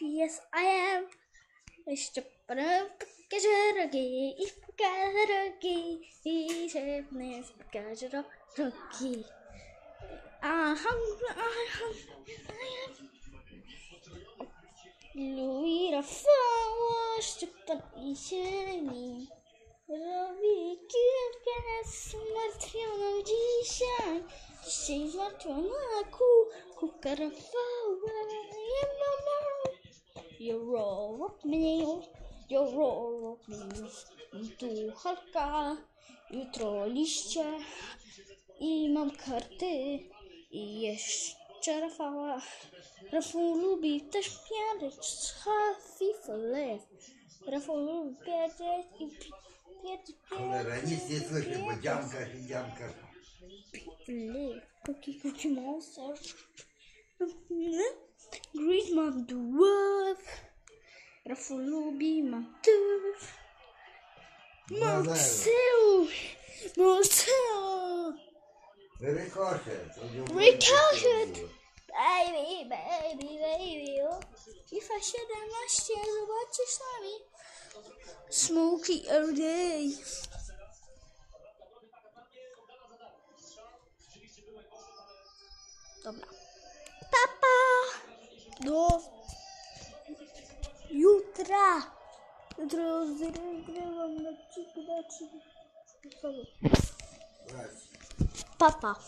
Yes I am. Jeszcze pokażę rogi i pokażę rogi i szepnę pokażę rogi. Aha, aha, Louis Rafała, Szczepan i Sieni. Robi kilka zmartwioną dzisiaj. Dzisiaj zmartwiona O cara fala, you roll eu me, you roll with me. Into halka, jutro liście i mam karty i jeszcze Rafała. Rafał lubi też pierdeć z fifle. Rafał lubi pierdeć i pierdeć, pierdeć, nic nie słyszę, bo dziamka i dziamka. Pifle, póki chodzi monster. Rafał lubi mam dwarf. Mam Brawo. psy. Mam psy. Rykoszet. Ricochet. Baby, baby, baby. oh. FIFA 17, zobaczcie sami. Smoky all day. Dobra. Papa. Do Икра! Папа.